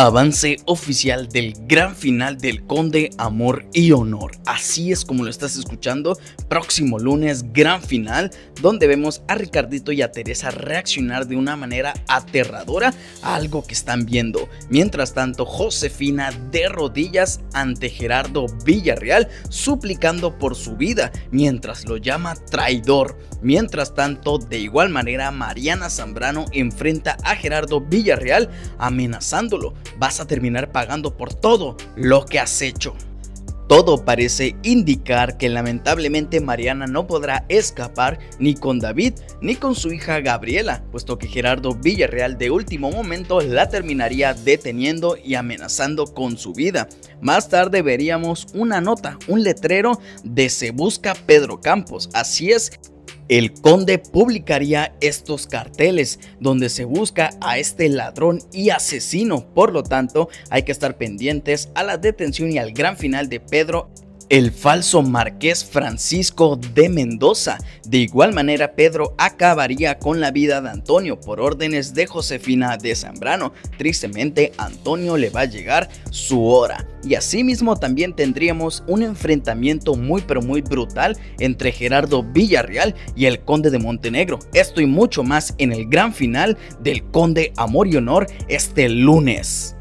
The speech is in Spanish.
Avance oficial del gran final del Conde Amor y Honor. Así es como lo estás escuchando. Próximo lunes, gran final, donde vemos a Ricardito y a Teresa reaccionar de una manera aterradora a algo que están viendo. Mientras tanto, Josefina de rodillas ante Gerardo Villarreal, suplicando por su vida, mientras lo llama traidor. Mientras tanto, de igual manera, Mariana Zambrano enfrenta a Gerardo Villarreal amenazándolo vas a terminar pagando por todo lo que has hecho. Todo parece indicar que lamentablemente Mariana no podrá escapar ni con David ni con su hija Gabriela, puesto que Gerardo Villarreal de último momento la terminaría deteniendo y amenazando con su vida. Más tarde veríamos una nota, un letrero de Se busca Pedro Campos, así es el conde publicaría estos carteles donde se busca a este ladrón y asesino. Por lo tanto, hay que estar pendientes a la detención y al gran final de Pedro el falso marqués Francisco de Mendoza. De igual manera, Pedro acabaría con la vida de Antonio por órdenes de Josefina de Zambrano. Tristemente, Antonio le va a llegar su hora. Y asimismo también tendríamos un enfrentamiento muy pero muy brutal entre Gerardo Villarreal y el Conde de Montenegro. Esto y mucho más en el gran final del Conde Amor y Honor este lunes.